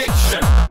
addiction.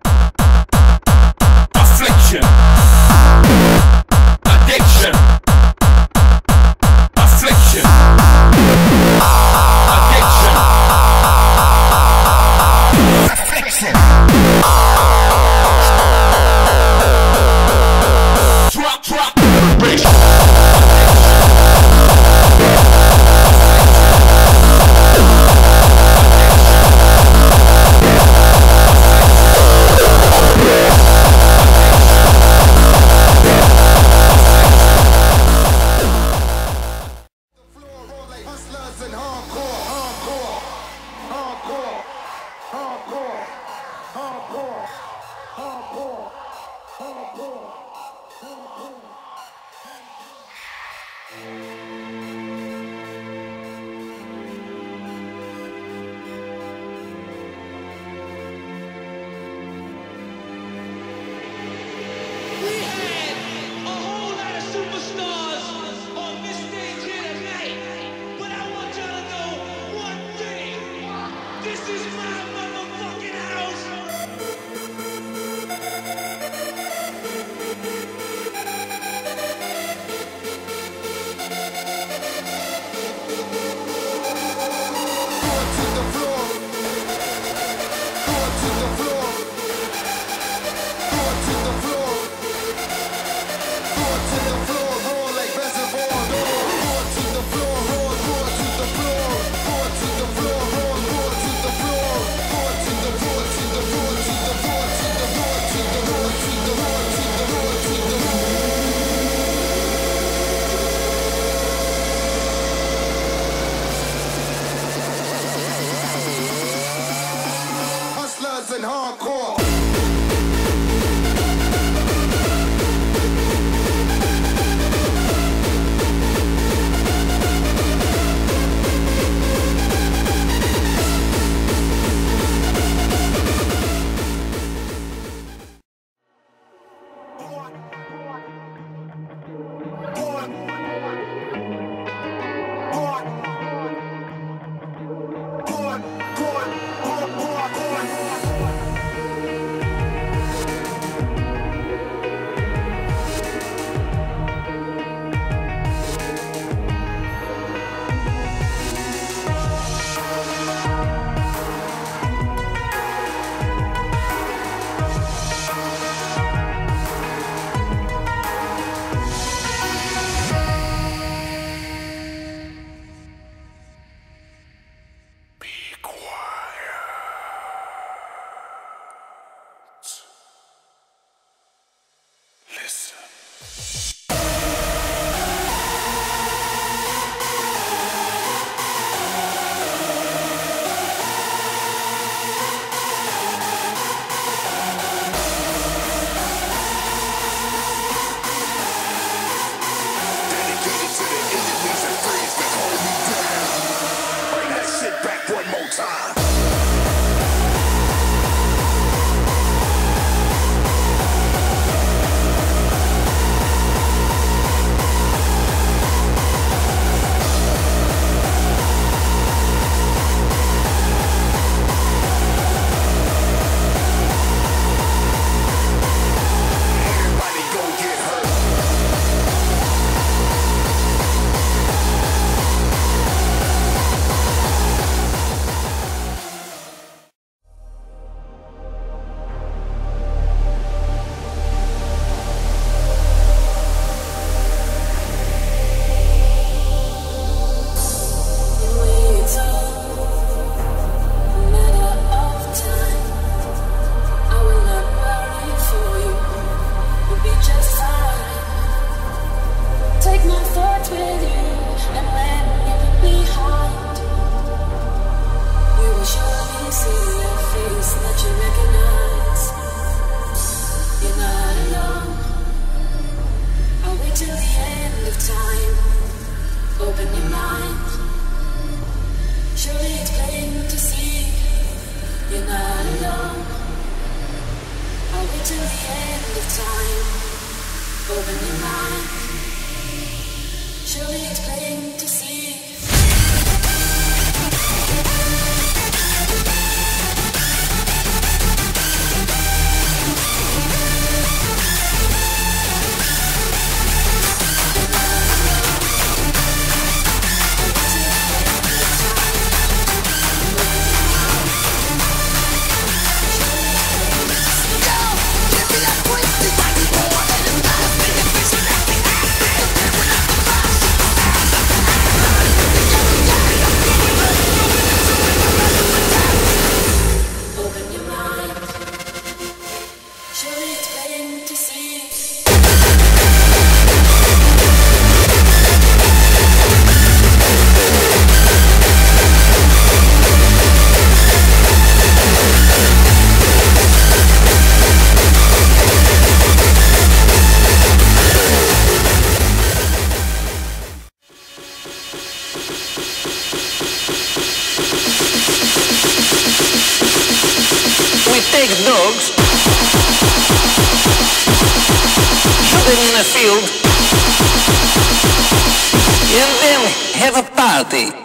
A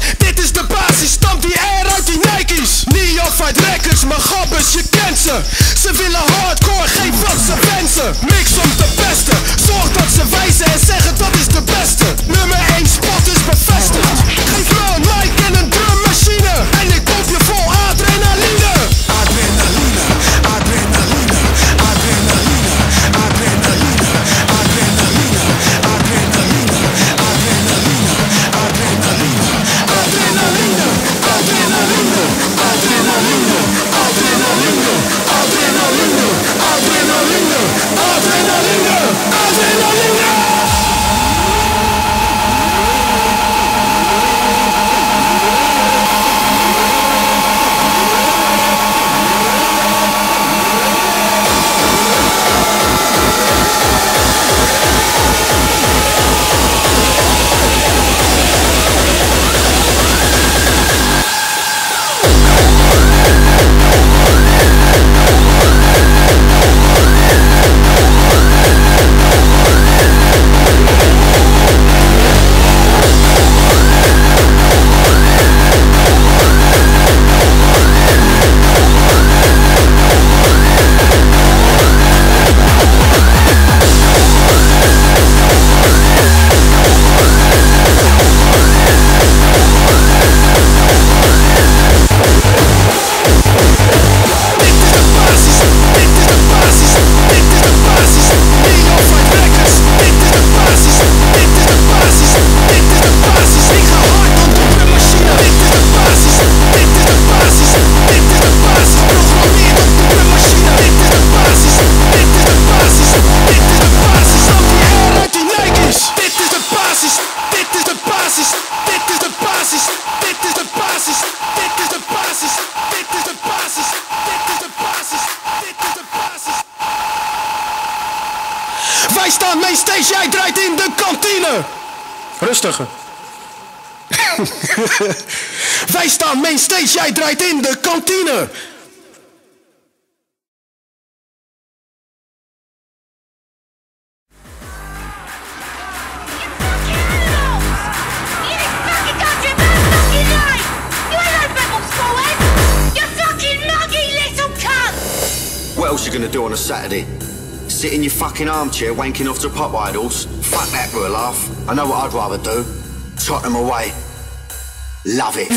het You gonna do on a Saturday? Sit in your fucking armchair wanking off to pop idols? Fuck that for a laugh. I know what I'd rather do. Trot them away. Love it.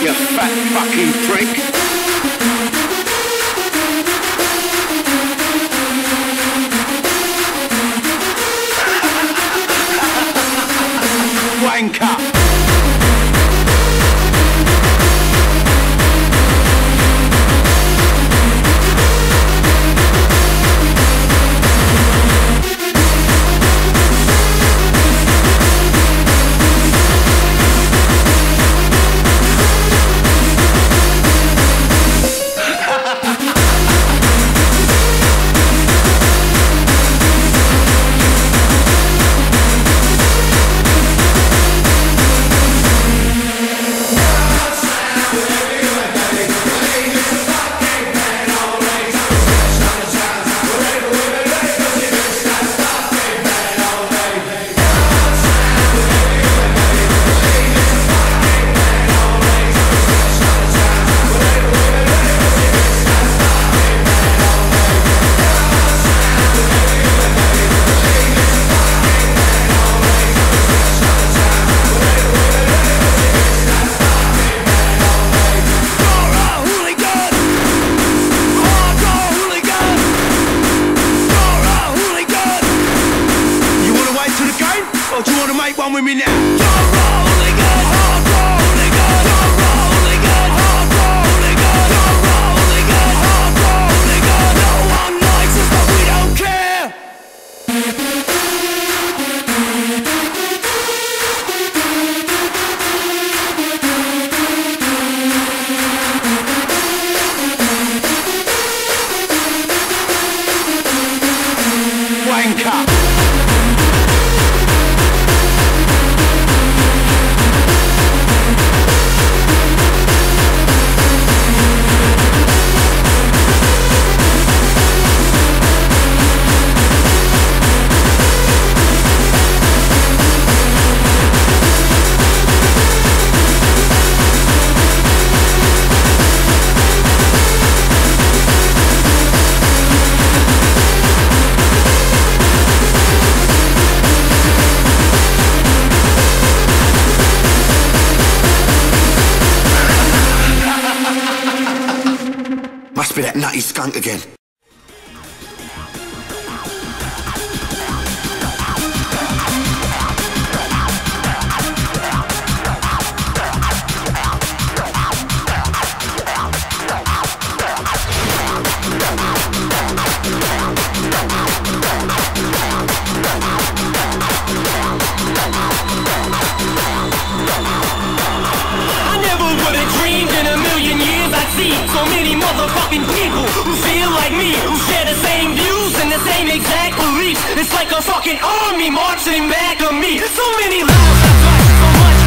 You fat fucking prick. Wanker. Nutty skunk again. Who feel like me, who share the same views and the same exact beliefs. It's like a fucking army marching back of me. So many lives I touched, so much